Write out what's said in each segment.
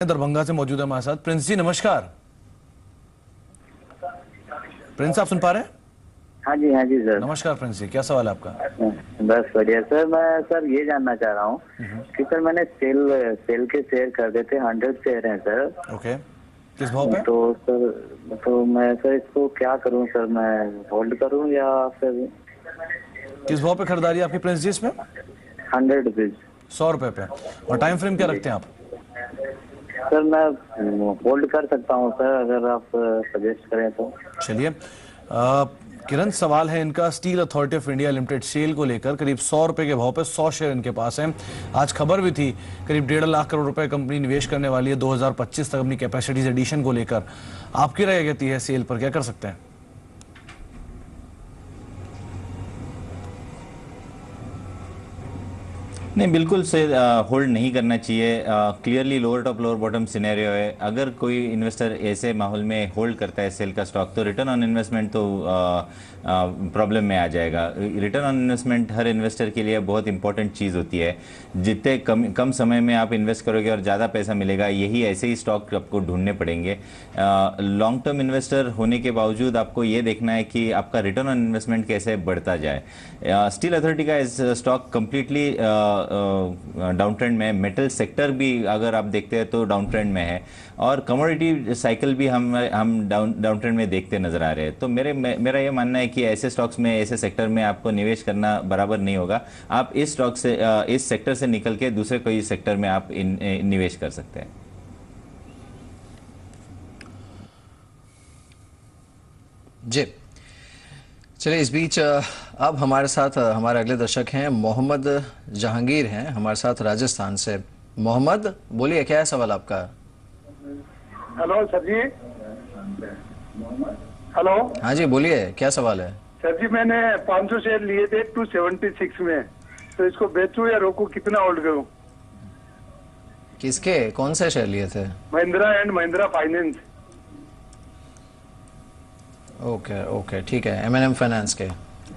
दरभंगा से मौजूद है हमारे साथ। प्रिंस जी नमस्कार। प्रिंस आप सुन पा रहे हैं? हाँ जी हाँ जी सर। नमस्कार प्रिंस जी क्या सवाल है आपका? बस बढ़िया सर। मैं सर ये जानना चाह रहा हूँ कि सर मैंने सेल सेल के शेयर कर देते हंड्रेड शेयर हैं सर। ओके। किस भाव पे? तो सर तो मैं सर इसको क्या करूँ सर? मैं होल्ड करूँ या फिर किस भाव पे खरीदारी आपकी प्रिंस जी इसमें? Hundred rupees. सौ रुपए पे। और टाइम फ्रेम क्या रखते हैं आप? सर, मैं होल्ड कर सकता हूँ, सर, अगर आप सजेस्ट करें तो। चलिए। किरण, सवाल है इनका। Steel Authority of India Limited SAIL को लेकर करीब सौ रुपए के भाव पे सौ शेयर इनके पास हैं। आज खबर भी थी, करीब डेढ़ लाख करोड़ रुपए कंपनी निवेश करने वाली है। 2025 तक अपनी कैपेसिटीज एडिशन को लेकर। आपकी राय कहती है सेल पर? क्या कर सकते हैं? नहीं, बिल्कुल से होल्ड नहीं करना चाहिए। Clearly lower top lower bottom scenario है। अगर कोई इन्वेस्टर ऐसे माहौल में होल्ड करता है सेल का स्टॉक तो रिटर्न ऑन इन्वेस्टमेंट तो प्रॉब्लम में आ जाएगा। रिटर्न ऑन इन्वेस्टमेंट हर इन्वेस्टर के लिए बहुत इंपॉर्टेंट चीज़ होती है। जितने कम कम समय में आप इन्वेस्ट करोगे और ज़्यादा पैसा मिलेगा, यही ऐसे ही स्टॉक आपको ढूँढने पड़ेंगे। लॉन्ग टर्म इन्वेस्टर होने के बावजूद आपको ये देखना है कि आपका रिटर्न ऑन इन्वेस्टमेंट कैसे बढ़ता जाए। स्टील अथॉरिटी का स्टॉक कंप्लीटली डाउन ट्रेंड में मेटल सेक्टर भी अगर आप देखते हैं तो डाउन ट्रेंड में है। और कमोडिटी साइकिल भी हम हम डाउन डाउन ट्रेंड में देखते नज़र आ रहे हैं। तो मेरे मेरा ये मानना है कि ऐसे स्टॉक्स में ऐसे सेक्टर में आपको निवेश करना बराबर नहीं होगा। आप इस स्टॉक से इस सेक्टर से निकल के दूसरे कोई सेक्टर में आप इन, निवेश कर सकते हैं। जी। चलिए इस बीच अब हमारे साथ हमारे अगले दर्शक हैं मोहम्मद जहांगीर हैं हमारे साथ राजस्थान से। मोहम्मद बोलिए क्या है सवाल आपका? Hello sir ji. हेलो। हाँ जी बोलिए क्या सवाल है? सर जी मैंने 500 शेयर लिए थे 276 में। तो इसको बेचूं या रोकूं कितना होल्ड करूँ? किसके? कौन से शेयर लिए थे? Mahindra and Mahindra Finance. Okay okay ठीक है एम एन एम फाइनेंस के।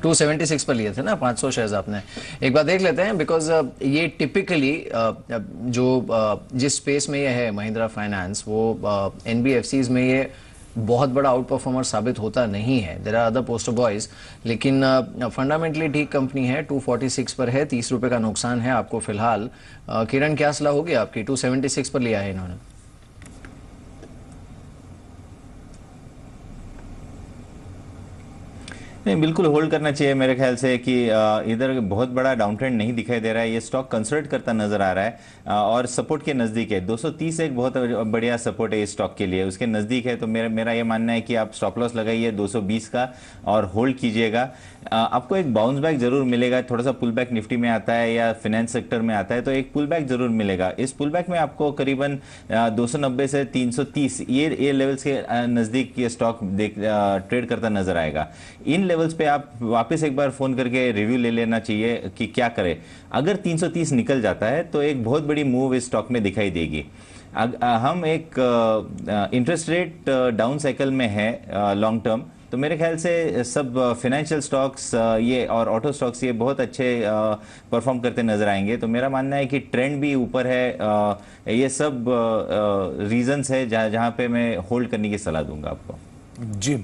276 पर लिए थे ना 500 शेयर्स आपने। एक बार देख लेते हैं बिकॉज़ ये टिपिकली जो uh, जिस स्पेस में ये है महिंद्रा फाइनेंस वो एन में ये बहुत बड़ा आउट परफॉर्मर साबित होता नहीं है। There are other poster boys लेकिन फंडामेंटली ठीक कंपनी है 246 पर है तीस रुपए का नुकसान है आपको फ़िलहाल। Uh, किरण क्या सलाह होगी आपकी? 276 पर लिया है इन्होंने। नहीं बिल्कुल होल्ड करना चाहिए मेरे ख्याल से कि इधर बहुत बड़ा डाउन ट्रेंड नहीं दिखाई दे रहा है। ये स्टॉक कंसल्ट करता नज़र आ रहा है और सपोर्ट के नज़दीक है। 230 एक बहुत बढ़िया सपोर्ट है इस स्टॉक के लिए। उसके नज़दीक है तो मेरा मेरा ये मानना है कि आप स्टॉप लॉस लगाइए 220 का और होल्ड कीजिएगा। आपको एक बाउंस बैक ज़रूर मिलेगा। थोड़ा सा पुल बैक निफ्टी में आता है या फाइनेंस सेक्टर में आता है तो एक पुल बैक ज़रूर मिलेगा। इस पुल बैक में आपको करीबन अ, 290 से 330 ये ये लेवल्स के नज़दीक ये स्टॉक ट्रेड करता नज़र आएगा। इन लेवल्स पे आप वापस एक बार फ़ोन करके रिव्यू ले लेना चाहिए कि क्या करें। अगर 330 निकल जाता है तो एक बहुत बड़ी मूव इस स्टॉक में दिखाई देगी। अग, हम एक इंटरेस्ट रेट डाउन साइकिल में है लॉन्ग टर्म तो मेरे ख्याल से सब फाइनेंशियल स्टॉक्स ये और ऑटो स्टॉक्स ये बहुत अच्छे परफॉर्म करते नज़र आएँगे। तो मेरा मानना है कि ट्रेंड भी ऊपर है ये सब रीजंस है जहाँ जहाँ पे मैं होल्ड करने की सलाह दूँगा आपको। जी।